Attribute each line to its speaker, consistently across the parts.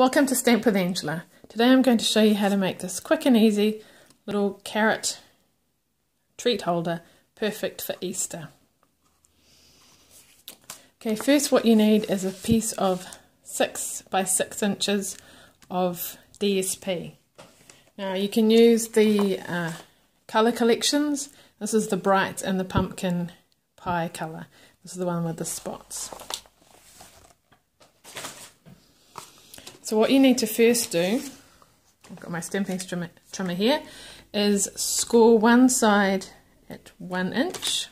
Speaker 1: Welcome to Stamp with Angela. Today I'm going to show you how to make this quick and easy little carrot treat holder perfect for Easter. Okay, first what you need is a piece of 6 by 6 inches of DSP. Now you can use the uh, colour collections. This is the bright and the pumpkin pie colour. This is the one with the spots. So what you need to first do, I've got my stamping trimmer here, is score one side at one inch,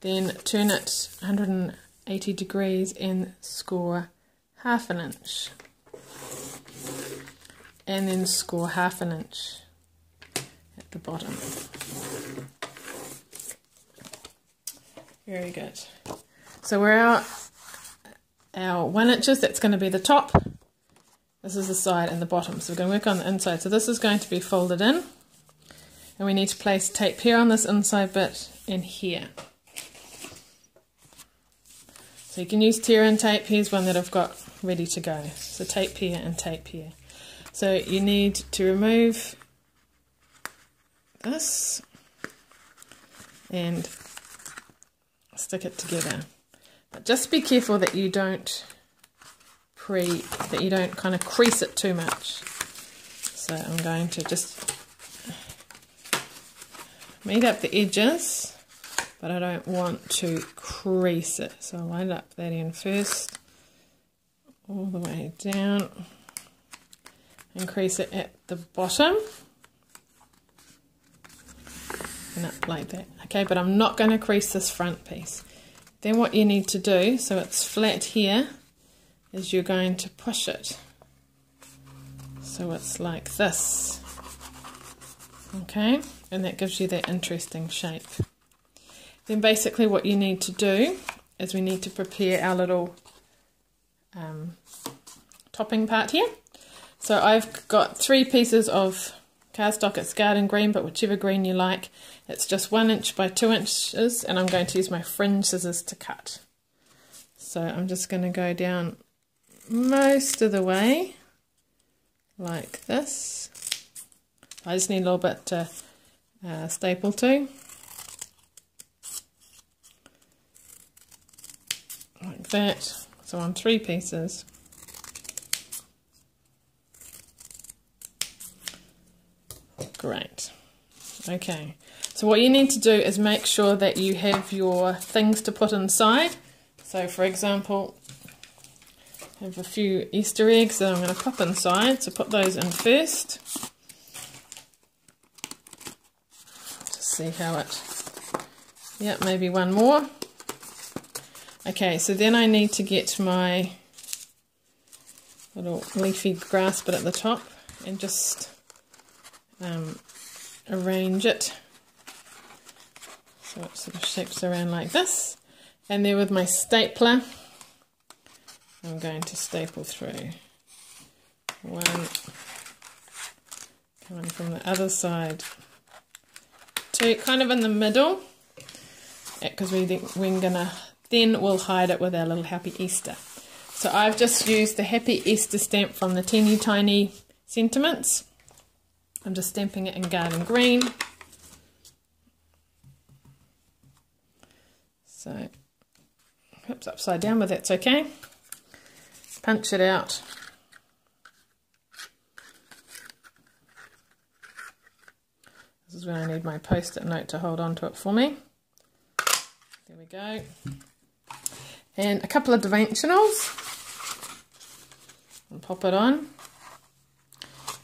Speaker 1: then turn it 180 degrees and score half an inch, and then score half an inch at the bottom. Very good. So we're out our one inches, that's going to be the top. This is the side and the bottom. So we're going to work on the inside. So this is going to be folded in. And we need to place tape here on this inside bit and here. So you can use tear and tape. Here's one that I've got ready to go. So tape here and tape here. So you need to remove this and stick it together. But just be careful that you don't pre that you don't kind of crease it too much. So I'm going to just meet up the edges, but I don't want to crease it. So I'll line up that in first, all the way down, and crease it at the bottom. And up like that. Okay, but I'm not going to crease this front piece. Then what you need to do, so it's flat here, is you're going to push it. So it's like this. Okay, and that gives you that interesting shape. Then basically what you need to do is we need to prepare our little um, topping part here. So I've got three pieces of cardstock. It's garden green, but whichever green you like. It's just one inch by two inches, and I'm going to use my fringe scissors to cut. So I'm just going to go down most of the way, like this. I just need a little bit to uh, staple to. Like that. So on three pieces. Okay. So what you need to do is make sure that you have your things to put inside. So for example, I have a few Easter eggs that I'm going to pop inside. So put those in first. Just see how it... Yeah, maybe one more. Okay, so then I need to get my little leafy grass bit at the top and just um, arrange it so it sort of shapes around like this. And then with my stapler, I'm going to staple through one, coming from the other side, two, kind of in the middle, eh, because we think we're gonna then we'll hide it with our little Happy Easter. So I've just used the Happy Easter stamp from the Teeny Tiny Sentiments. I'm just stamping it in garden green. So, oops, upside down, but that's okay. Punch it out. This is where I need my post-it note to hold on to it for me. There we go. And a couple of dimensionals. And pop it on.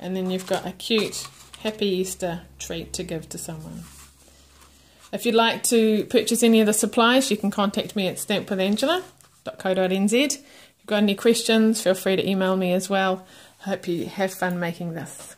Speaker 1: And then you've got a cute Happy Easter treat to give to someone. If you'd like to purchase any of the supplies, you can contact me at stampwithangela.co.nz. If you've got any questions, feel free to email me as well. I hope you have fun making this.